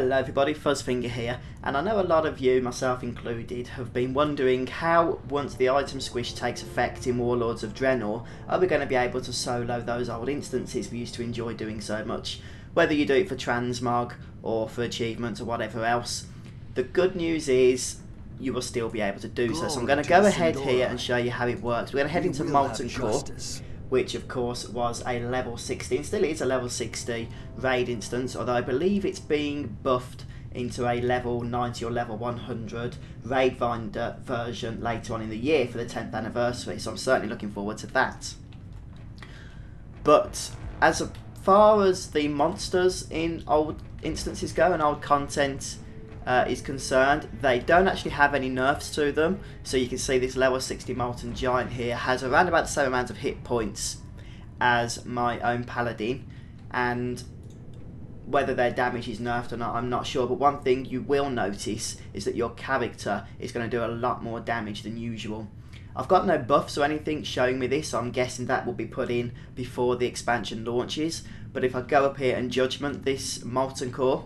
Hello everybody, Fuzzfinger here, and I know a lot of you, myself included, have been wondering how, once the item squish takes effect in Warlords of Draenor, are we going to be able to solo those old instances we used to enjoy doing so much, whether you do it for transmog, or for achievements, or whatever else. The good news is, you will still be able to do so, so I'm going to go ahead here and show you how it works. We're going to head into Molten Core which of course was a level 60 and still is a level 60 raid instance although I believe it's being buffed into a level 90 or level 100 raid finder version later on in the year for the 10th anniversary so I'm certainly looking forward to that. But as far as the monsters in old instances go and old content uh, is concerned, they don't actually have any nerfs to them. So you can see this level 60 Molten Giant here has around about the same amount of hit points as my own Paladin. And whether their damage is nerfed or not, I'm not sure. But one thing you will notice is that your character is going to do a lot more damage than usual. I've got no buffs or anything showing me this, so I'm guessing that will be put in before the expansion launches. But if I go up here and Judgment this Molten Core,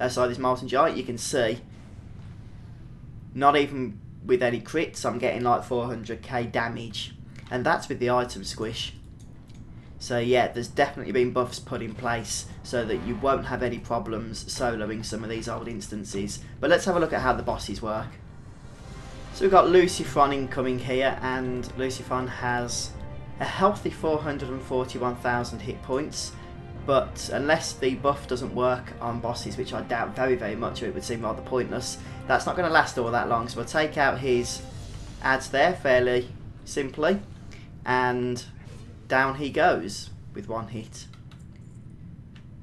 uh, sorry, this Molten Giant, you can see, not even with any crits, I'm getting like 400k damage. And that's with the item squish. So yeah, there's definitely been buffs put in place so that you won't have any problems soloing some of these old instances. But let's have a look at how the bosses work. So we've got Lucifron incoming here, and Lucifron has a healthy 441,000 hit points but unless the buff doesn't work on bosses, which I doubt very, very much, it would seem rather pointless, that's not going to last all that long. So we'll take out his ads there fairly simply, and down he goes with one hit.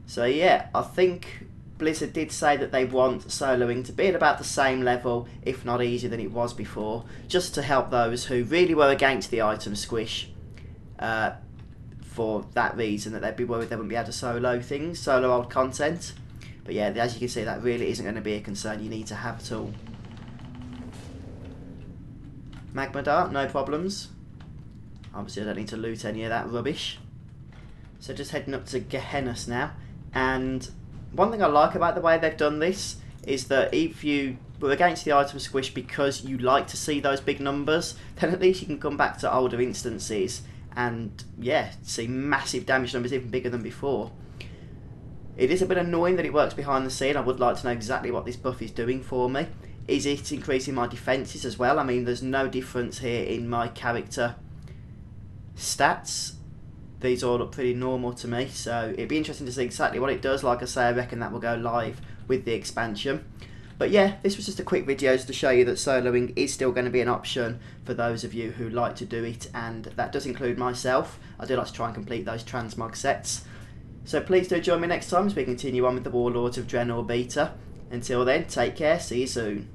So yeah, I think Blizzard did say that they want soloing to be at about the same level, if not easier than it was before, just to help those who really were against the item squish uh, for that reason that they'd be worried they wouldn't be able to solo things, solo old content. But yeah, as you can see, that really isn't going to be a concern you need to have at all. Magmadar, no problems. Obviously, I don't need to loot any of that rubbish. So just heading up to Gehennas now. And one thing I like about the way they've done this is that if you were against the item squish because you like to see those big numbers, then at least you can come back to older instances and yeah, see massive damage numbers even bigger than before. It is a bit annoying that it works behind the scene. I would like to know exactly what this buff is doing for me. Is it increasing my defences as well? I mean, there's no difference here in my character stats. These all look pretty normal to me, so it'd be interesting to see exactly what it does. Like I say, I reckon that will go live with the expansion. But yeah, this was just a quick video just to show you that soloing is still going to be an option for those of you who like to do it, and that does include myself. I do like to try and complete those transmog sets. So please do join me next time as we continue on with the Warlords of Draenor beta. Until then, take care, see you soon.